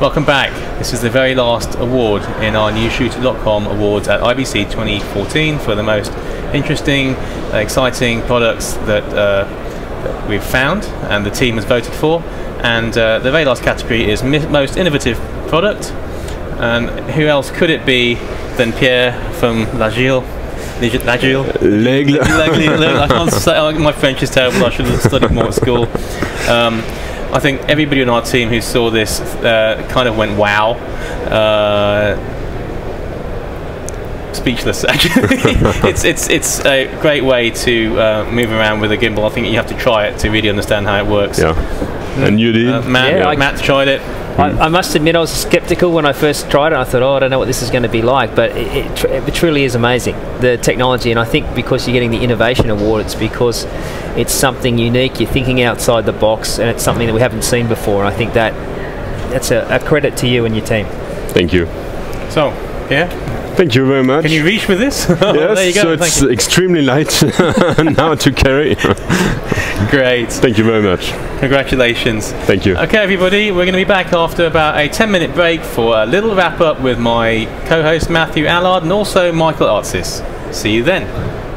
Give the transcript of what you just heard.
Welcome back. This is the very last award in our Newsshooter.com awards at IBC 2014 for the most interesting, uh, exciting products that, uh, that we've found and the team has voted for. And uh, the very last category is most innovative product. And who else could it be than Pierre from L'Agile? L'Agile? L'Aigle. I can't say, my French is terrible. I should have studied more at school. Um, I think everybody on our team who saw this uh, kind of went wow. Uh, speechless actually. it's it's it's a great way to uh, move around with a gimbal. I think you have to try it to really understand how it works. Yeah. And you did? Uh, Matt, Yeah, I- Matt's tried it. I, I must admit, I was skeptical when I first tried it. I thought, oh, I don't know what this is going to be like, but it, it, tr- it truly is amazing, the technology. And I think because you're getting the Innovation Award, it's because it's something unique. You're thinking outside the box, and it's something that we haven't seen before. And I think that that's a, a credit to you and your team. Thank you. So, yeah. Thank you very much. Can you reach with this? yes, there you go. so it's extremely light now to carry. Great. Thank you very much. Congratulations. Thank you. Okay, everybody, we're going to be back after about a 10 minute break for a little wrap up with my co host Matthew Allard and also Michael Artsis. See you then.